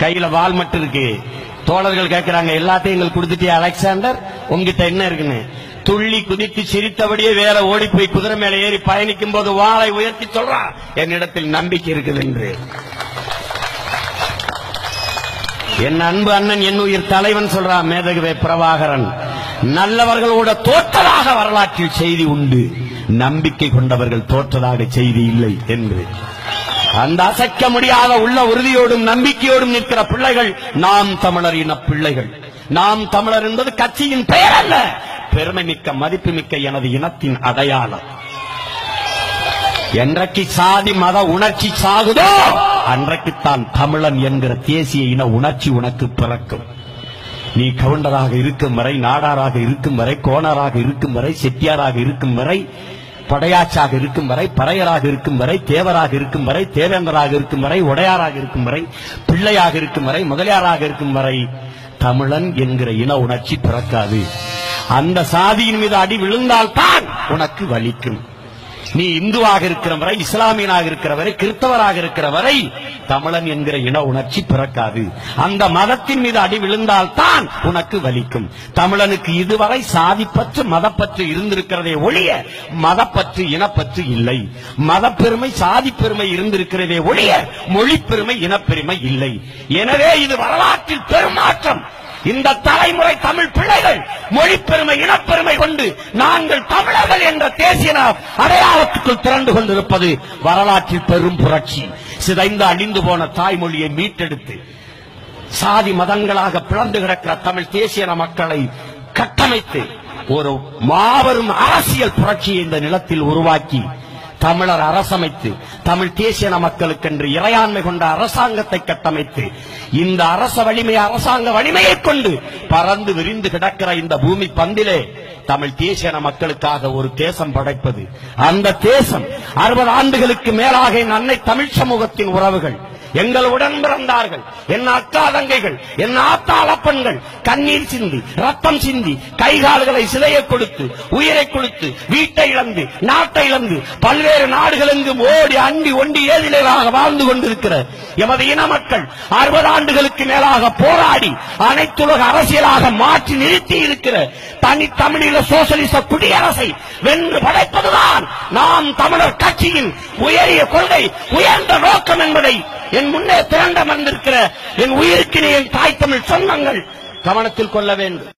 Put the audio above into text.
கையில வால் மட்டும் இருக்கு. தோழர்கள் கேட்கிறாங்க எல்லாத்தையும் எங்களுக்கு கொடுத்துட்டியா அலெக்சாண்டர்? உங்ககிட்ட என்ன இருக்குன்னு? துள்ளி குதித்து சிரித்தபடியே வேற ஓடி போய் குதிரை மேல ஏறி பயணிக்கும் போது வாளை உயர்த்தி சொல்றான் என்னிடத்தில் நம்பிக்கை இருக்குது என்று. என் அன்பு அண்ணன் என் உயிர் தலைவன் சொல்றான் மேதகவே பிரபாகரன் நல்லவர்களோட தோற்றதாக வரலாற்றில் செய்தி உண்டு. நம்பிக்கை கொண்டவர்கள் தோற்றதாக செய்தி இல்லை என்று. அந்த அசைக்க முடியாத உள்ள உறுதியோடும் நம்பிக்கையோடும் நிற்கிற பிள்ளைகள் நாம் தமிழர் இன பிள்ளைகள். நாம் தமிழர் என்பது கட்சியின் பெயர் அல்ல. பெருமை மிக்க மதிப்பு மிக்க எனது இனத்தின் அடையாளம். என்றைக்கு சாதி மத உணர்ச்சி சாகுதோ அன்றைக்குத்தான் தமிழன் என்கிற தேசிய இன உணர்ச்சி உனக்கு பிறக்கும். நீ கவுண்டராக இருக்கும் வரை நாடாராக இருக்கும் வரை கோணராக இருக்கும் வரை செட்டியாராக இருக்கும் வரை படையாச்சாக இருக்கும் வரை பறையராக இருக்கும் வரை தேவராக இருக்கும் வரை தேவேந்தராக இருக்கும் வரை உடையாராக இருக்கும் வரை பிள்ளையாக இருக்கும் வரை முதலியாராக இருக்கும் வரை தமிழன் என்கிற இன உணர்ச்சி பிறக்காது. அந்த சாதியின் மீது அடி விழுந்தால்தான் உனக்கு வலிக்கும். நீ இந்துவாக இருக்கிற வரை இஸ்லாமியனாக இருக்கிற வரை கிறிஸ்தவராக இருக்கிற வரை தமிழன் என்கிற இன உணர்ச்சி பிறக்காது. அந்த மதத்தின் மீது அடி விழுந்தால்தான் உனக்கு வலிக்கும். தமிழனுக்கு இதுவரை சாதிப்பற்று மதப்பற்று இருந்திருக்கிறதே ஒழிய மதப்பற்று இனப்பற்று இல்லை. மதப்பெருமை சாதி பெருமை இருந்திருக்கிறதே ஒழிய மொழி பெருமை இனப்பெருமை இல்லை. எனவே இது வரலாற்றில் பெருமாற்றம் இந்த தலைமுறை தமிழ் பிள்ளைகள் மொழிப்பெருமை இனப்பெருமை கொண்டு நாங்கள் தமிழர்கள் என்ற தேசிய அடையாளத்துக்குள் திரண்டு கொண்டிருப்பது வரலாற்றில் பெரும் புரட்சி. சிதைந்து அழிந்து போன தாய்மொழியை மீட்டெடுத்து சாதி மதங்களாக பிளந்து கிடக்கிற தமிழ் தேசிய மக்களை கட்டமைத்து ஒரு மாபெரும் அரசியல் புரட்சியை இந்த நிலத்தில் உருவாக்கி தமிழர் அரசமைத்து தமிழ் தேசிய மக்களுக்கென்று இறையாண்மை கொண்ட அரசாங்கத்தை கட்டமைத்து இந்த அரச வலிமை அரசாங்க வலிமையை கொண்டு பறந்து விரிந்து கிடக்கிற இந்த பூமி பந்திலே தமிழ் தேசிய மக்களுக்காக ஒரு தேசம் படைப்பது. அந்த தேசம் அறுபது ஆண்டுகளுக்கு மேலாக என் அன்னை தமிழ் சமூகத்தின் உறவுகள் எங்களுடன் பிறந்தார்கள். என் அக்கா தங்கைகள் என் அத்தாளப்பன்கள் கண்ணீர் சிந்தி ரத்தம் சிந்தி கைகால்களை சிலைய கொடுத்து உயிரை கொடுத்து வீட்டை இழந்து நாட்டை இழந்து பல்வேறு நாடுகளெங்கும் ஓடி அண்டி ஒண்டி ஏதிலாக வாழ்ந்து கொண்டிருக்கிற எமது இன மக்கள் அறுபது ஆண்டுகளுக்கு மேலாக போராடி அனைத்துலக அரசியலாக மாற்றி நிறுத்தி இருக்கிற தனி தமிழீழ சோசலிச குடியரசை வென்று படைப்பதுதான் நாம் தமிழர் கட்சியின் உயரிய கொள்கை உயர்ந்த நோக்கம் என்பதை என் முன்னே திரண்ட வந்திருக்கிற என் உயிருக்கு என் தாய் தமிழ் சொந்தங்கள் கவனத்தில் கொள்ள வேண்டும்.